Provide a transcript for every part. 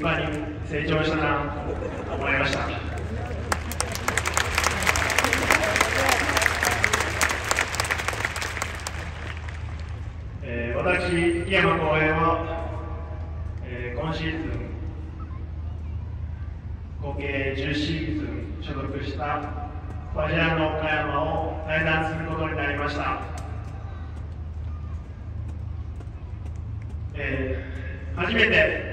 立派に成長したなと思いました。えー、私、井山公園は、えー、今シーズン合計10シーズン所属したファジアーノ岡山を退団することになりました、えー、初めて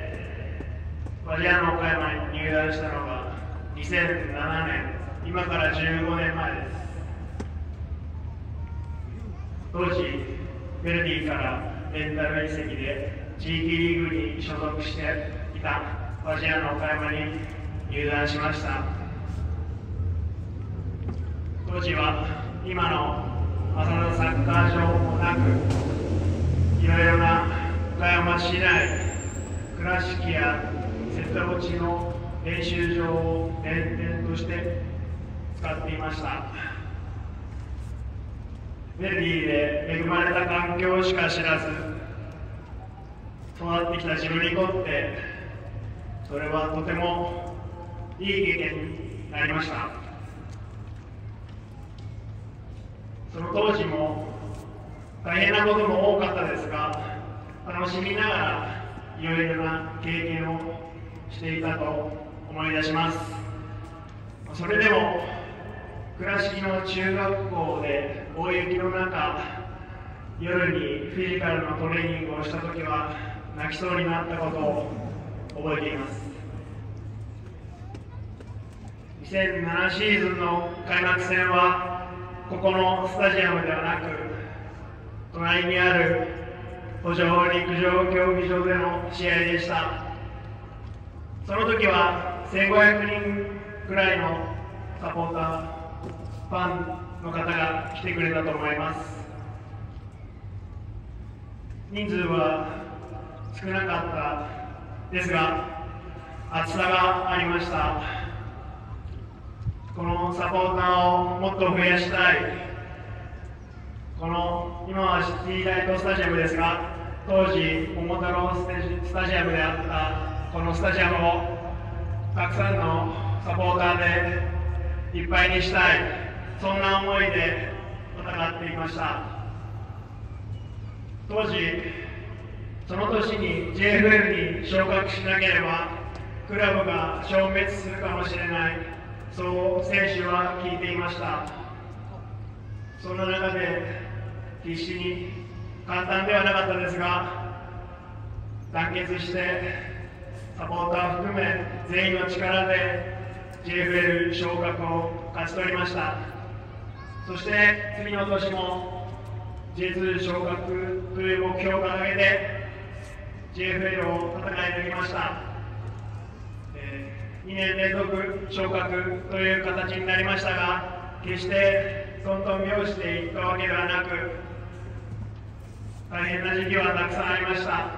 ファジアーノ岡山に入団したのが2007年今から15年前です。当時ヴェルディからレンタル移籍で地域リーグに所属していたファジアーノ岡山に入団しました。当時は今の浅田サッカー場もなくいろいろな岡山市内倉敷や瀬戸内の練習場を転々として使っていました。ベルディで恵まれた環境しか知らず育ってきた自分にとってそれはとてもいい経験になりました。その当時も大変なことも多かったですが楽しみながらいろいろな経験をしていたと思い出します。それでも倉敷の中学校で大雪の中夜にフィジカルのトレーニングをした時は泣きそうになったことを覚えています。2007シーズンの開幕戦はここのスタジアムではなく隣にある補助陸上競技場での試合でした。その時は1500人くらいのサポーターファンの方が来てくれたと思います。人数は少なかったですが暑さがありました。このサポーターをもっと増やしたい。この今はシティライトスタジアムですが当時桃太郎スタジアムであったこのスタジアムをたくさんのサポーターでいっぱいにしたいそんな思いで戦っていました。当時その年に JFL に昇格しなければクラブが消滅するかもしれないそう選手は聞いていました。そんな中で必死に簡単ではなかったですが団結してサポーター含め全員の力で JFL 昇格を勝ち取りました。そして次の年も J2 昇格という目標を掲げて JFL を戦い抜きました、え、2年連続昇格という形になりましたが決してトントン拍子でいったわけではなく大変な時期はたくさんありました。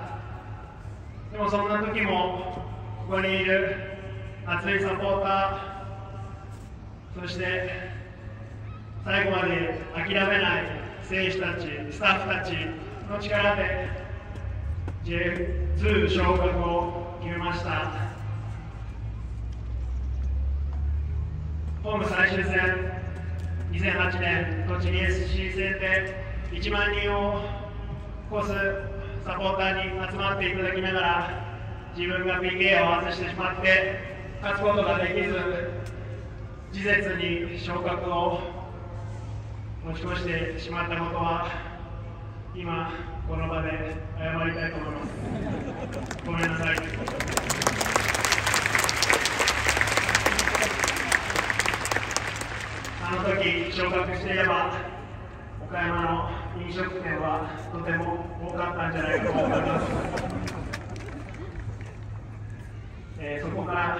でもそんな時もここにいる熱いサポーターそして最後まで諦めない選手たちスタッフたちの力で J2 昇格を決めました。ホーム最終戦2008年栃木 SC 戦で1万人を超すサポーターに集まっていただきながら自分が PK を外してしまって勝つことができず事実に昇格を持ち越してしまったことは今この場で謝りたいと思います。ごめんなさい。あの時昇格していれば岡山の飲食店はとても多かったんじゃないかと思います、えー、そこから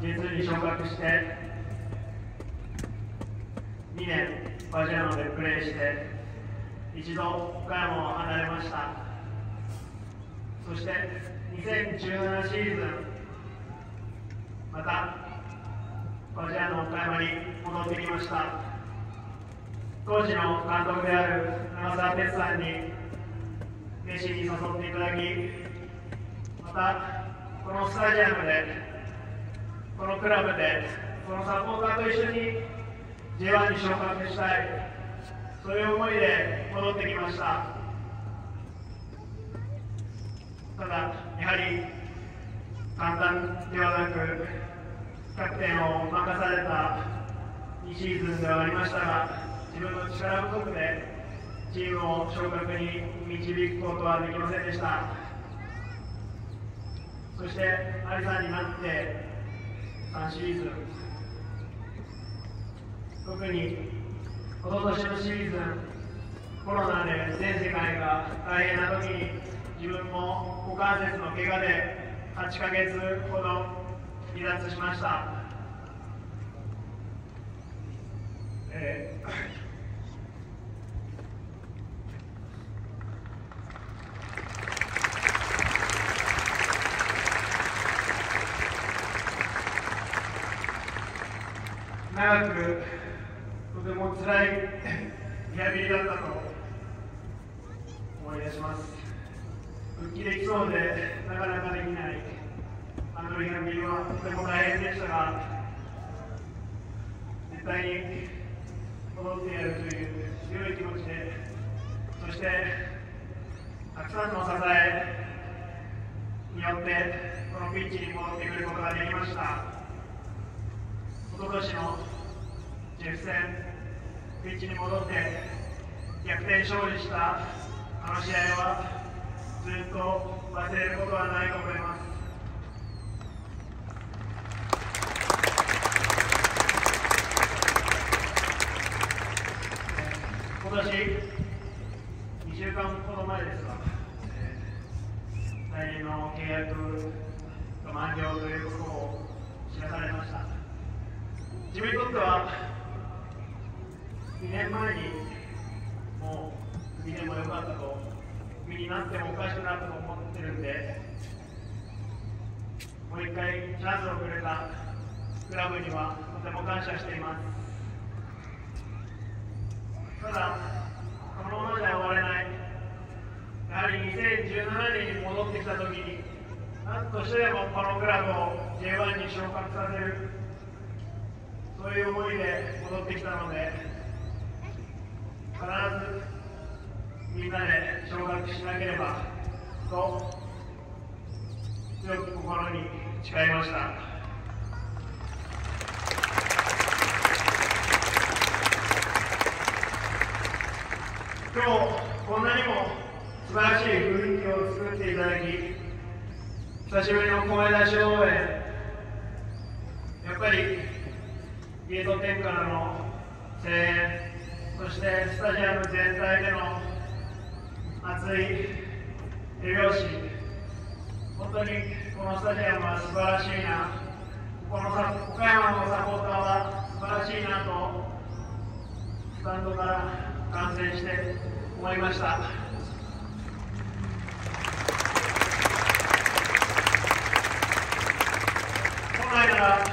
J2 に昇格して2年バジアノでプレーして一度岡山を離れましたそして2017シーズンまたバジアノ岡山に戻ってきました。当時の監督である長澤哲さんに市に誘っていただきまたこのスタジアムでこのクラブでそのサポーターと一緒に J1 に昇格したいそういう思いで戻ってきました。ただやはり簡単ではなくキャプテンを任された2シーズンではありましたが自分の力不足でチームを昇格に導くことはできませんでした。そしてアリさんになって3シーズ。ン特に一昨年のシーズンコロナで全世界が大変な時に自分も股関節の怪我で8ヶ月ほど離脱しました、えー長くとても辛いリハビリだったと思い出します。復帰できそうでなかなかできないあのリハビリはとても大変でしたが絶対に戻ってやるという強い気持ちでそしてたくさんの支えによってこのピッチに戻ってくることができました。一昨年のジェフ戦ピッチに戻って逆転勝利したあの試合はずっと忘れることはないと思います。今年2週間ほど前ですが、来年の契約が満了ということを知らされました。自分にとっては2年前にもう見てもよかったとクビになってもおかしくなったと思ってるんでもう一回チャンスをくれたクラブにはとても感謝しています。ただこのままじゃ終われない。やはり2017年に戻ってきた時に何としてでもこのクラブを J1 に昇格させるそういう思いで戻ってきたので必ずみんなで昇格しなければと強く心に誓いました。今日こんなにも素晴らしい雰囲気を作っていただき久しぶりの声出し応援やっぱりゲート10からの声援してスタジアム全体での熱い手拍子。本当にこのスタジアムは素晴らしいな。この岡山のサポーターは素晴らしいなとスタンドから観戦して思いました。本来なら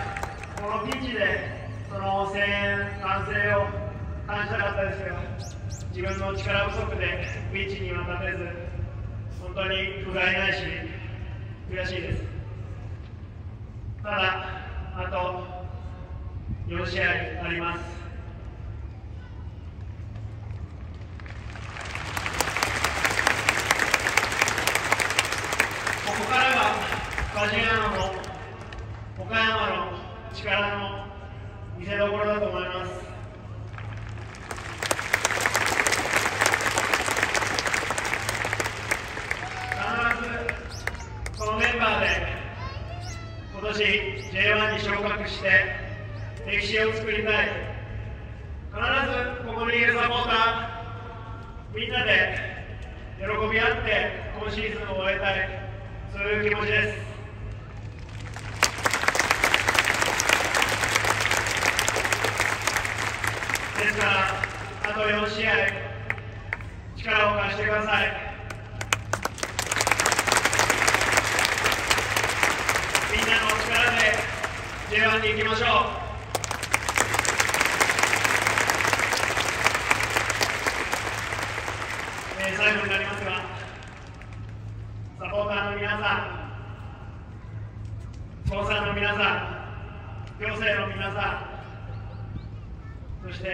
このピッチでその声援歓声を感じたかったですけど自分の力不足でピッチには立てず本当に不甲斐ないし悔しいです。ただあと4試合あります。ここからが梶山の岡山の力の見せどころだと思います今年 J1 に昇格して歴史を作りたい必ずここにいるサポーターみんなで喜び合って今シーズンを終えたいそういう気持ちです。ですからあと4試合力を貸してください。みんなの力で J1 に行きましょうえー、最後になりますがさん捜査の皆さん行政の皆さんそして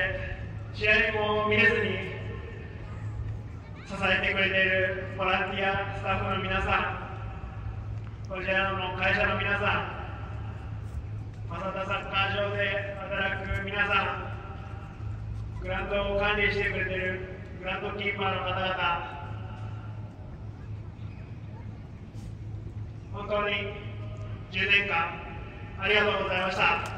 試合も見れずに支えてくれているボランティアスタッフの皆さんこちらの会社の皆さん正田サッカー場で働く皆さんグラウンドを管理してくれているグラウンドキーパーの方々本当に10年間ありがとうございました。